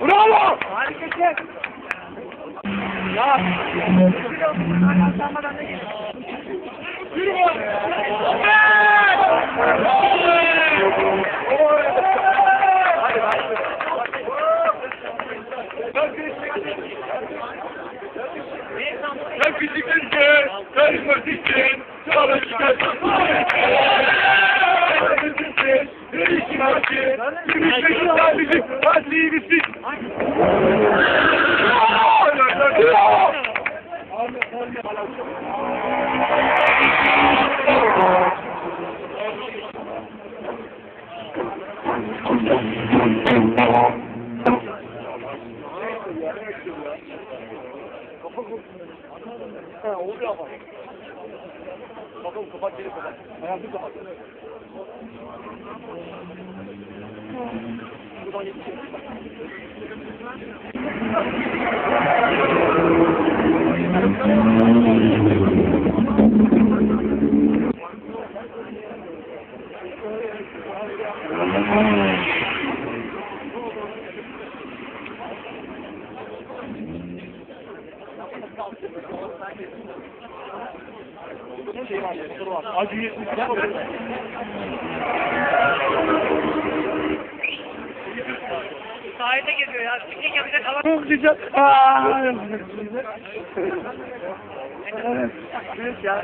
Bravo! Harikasın. Ya! Yürü Sen fiziklisin, karizmatiksin, çalışkansın. Karizmatiksin, değişmezsin, yürüyüşün sadece, hadi iyi misin? Bravo! 哎，好家伙！我都都不知道，哎呀，这个。Şey var, soru var. Acı yetmiş. Sahilde geziyor ya. Piknik yapacak hava. Çok. Aa, evet. Evet ya.